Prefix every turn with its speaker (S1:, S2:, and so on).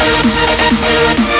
S1: Let's do it.